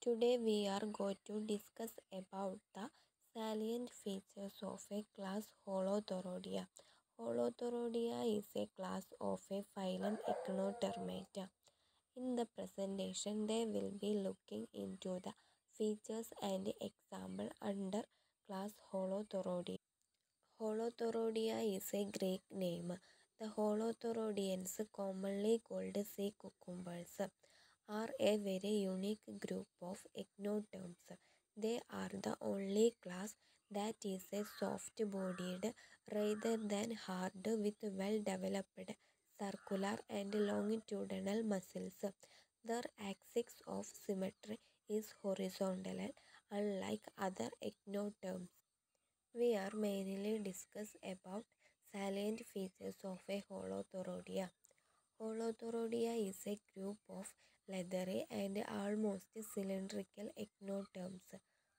Today we are going to discuss about the salient features of a class Holothuroidea. Holothuroidea is a class of a phylum Echinodermata. In the presentation, they will be looking into the features and example under class Holothuroidea. Holothuroidea is a Greek name. The Holothuroideans, commonly called sea cucumbers, are a very unique group of echinoderms. They are the only class that is a soft-bodied rather than hard with well-developed circular and longitudinal muscles. Their axis of symmetry is horizontal, unlike other echinoderms. We are mainly discuss about salient features of a Holothuroidea. Holothuroidea is a group of leathery and almost cylindrical echinoderms,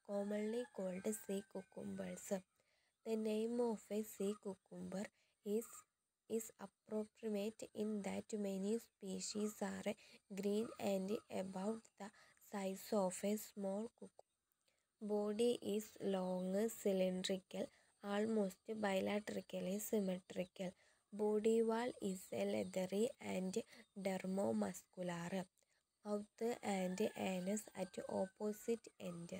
commonly called sea cucumbers. The name of a sea cucumber is, is appropriate in that many species are green and about the size of a small cucumber. Body is long, cylindrical, almost bilaterally symmetrical. Body wall is leathery and dermomuscular. Mouth and anus at opposite ends.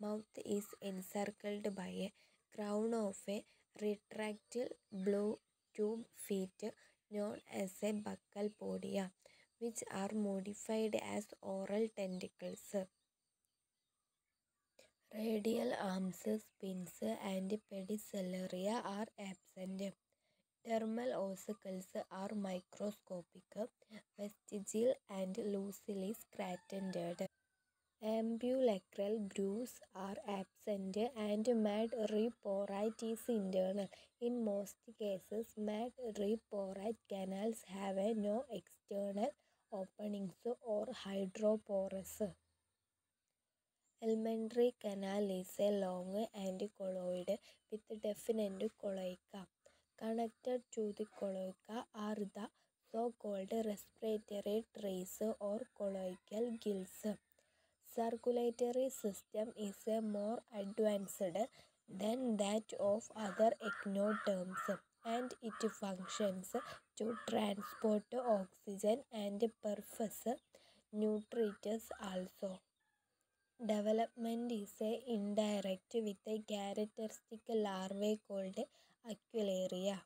Mouth is encircled by a crown of a retractile blue tube feet known as a buccal podia, which are modified as oral tentacles. Radial arms, spines, and pedicellaria are absent. Dermal ossicles are microscopic, vestigial, and loosely scratended. Ambulacral grooves are absent and madreporite is internal. In most cases, madreporite canals have no external openings or hydroporous. Alimentary canal is long and colloid with definite cloaca. Connected to the cloaca are the so-called respiratory trees or cloacal gills. Circulatory system is a more advanced than that of other echinoderms and it functions to transport oxygen and perfuse nutrients also. Development is indirect with a characteristic larvae called auricularia.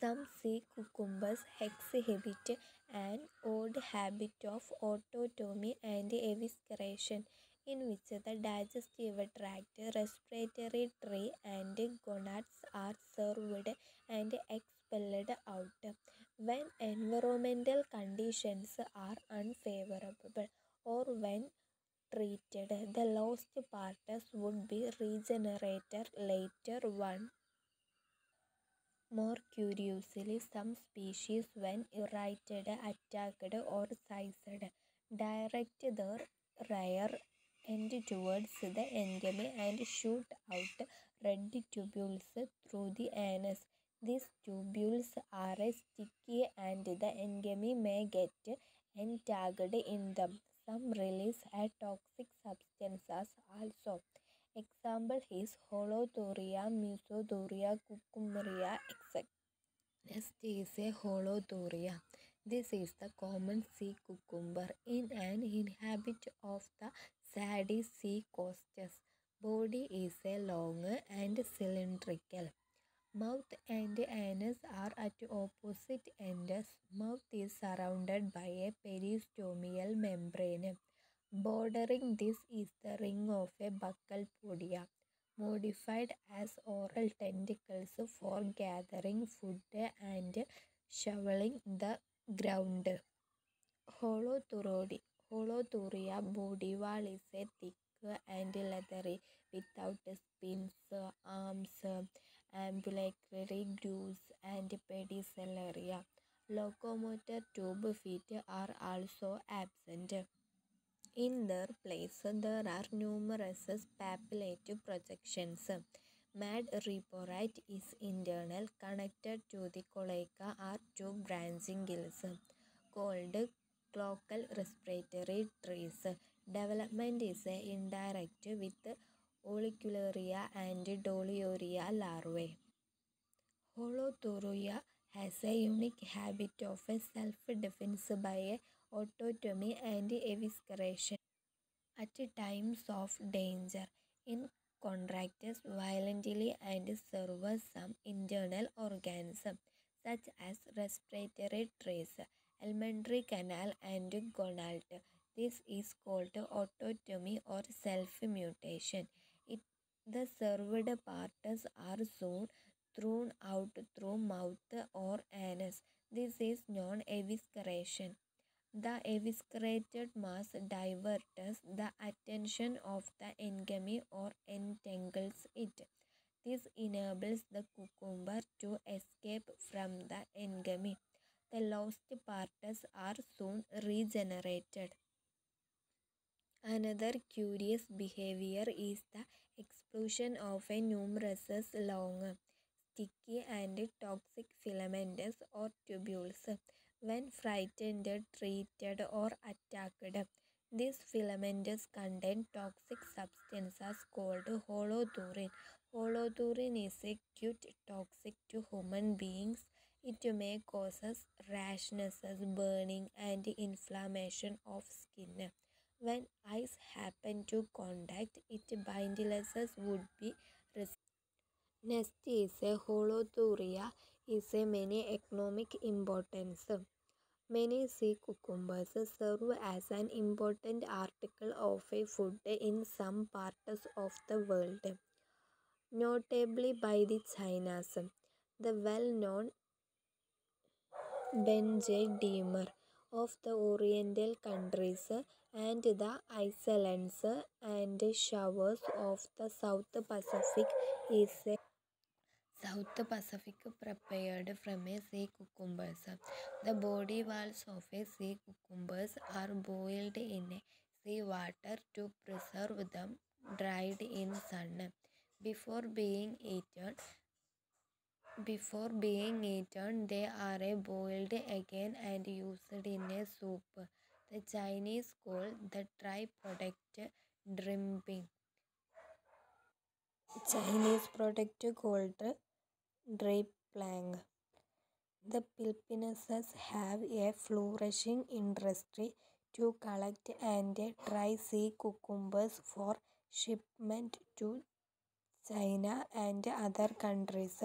Some sea cucumbers exhibit an odd habit of autotomy and evisceration in which the digestive tract, respiratory tree and gonads are served and expelled out. When environmental conditions are unfavorable or when treated, the lost parts would be regenerated later on. More curiously, some species when irritated, attacked or seized, direct their rear end towards the enemy and shoot out red tubules through the anus. These tubules are sticky and the enemy may get entangled in them. Some release a toxic substances also. Example is Holothuria, Mesothuria, Cucumaria, etc. Next is a Holothuria. This is the common sea cucumber in an inhabit of the sandy sea coasts. Body is a long and cylindrical. Mouth and anus are at opposite ends. Mouth is surrounded by a peristomial membrane. Bordering this is the ring of a buccal podia, modified as oral tentacles for gathering food and shoveling the ground. Holothuria body wall is a thick and leathery without spines, arms, ambulacral grooves and pedicellariae. Locomotor tube feet are also absent. In their place, there are numerous papillate projections. Madreporite is internal. Connected to the cloaca are two branching gills called cloacal respiratory trees. Development is indirect with Auricularia and Doliolaria larvae. Holothuria has a unique habit of self-defense by autotomy and evisceration at times of danger. It contracts violently and serves some internal organs such as respiratory tract, alimentary canal and gonad. This is called autotomy or self-mutation. It, the served parts are soon thrown out through mouth or anus. This is known evisceration. The eviscerated mass diverts the attention of the enemy or entangles it. This enables the cucumber to escape from the enemy. The lost parts are soon regenerated. Another curious behavior is the explosion of a numerous long, sticky and toxic filaments or tubules when frightened, treated or attacked. These filaments contain toxic substances called holothurin. Holothurin is a quite toxic to human beings. It may cause rashes, burning and inflammation of skin. When eyes happen to contact it, bindlesses would be a holothuria is a many economic importance. Many sea cucumbers serve as an important article of a food in some parts of the world, notably by the Chinas. The well-known Bêche-de-mer of the Oriental countries and the Icelands and shores of the South Pacific is a South Pacific prepared from a sea cucumbers. The body walls of a sea cucumbers are boiled in sea water to preserve them dried in sun. Before being eaten, before being eaten, they are boiled again and used in a soup. The Chinese call the dry product drimping. Chinese product called dry plang. The Philippines have a flourishing industry to collect and dry sea cucumbers for shipment to China and other countries.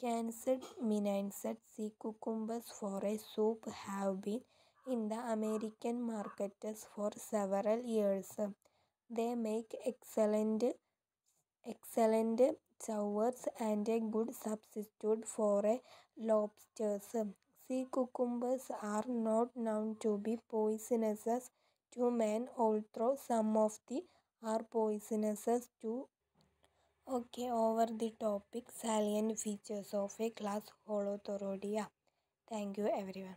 Canned minced sea cucumbers for a soup have been in the American markets for several years. They make excellent excellent chowers and a good substitute for a lobsters. Sea cucumbers are not known to be poisonous to man, although some of the are poisonous to Okay, over the topic salient features of a class Holothuroidea. Thank you everyone.